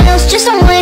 windows just a window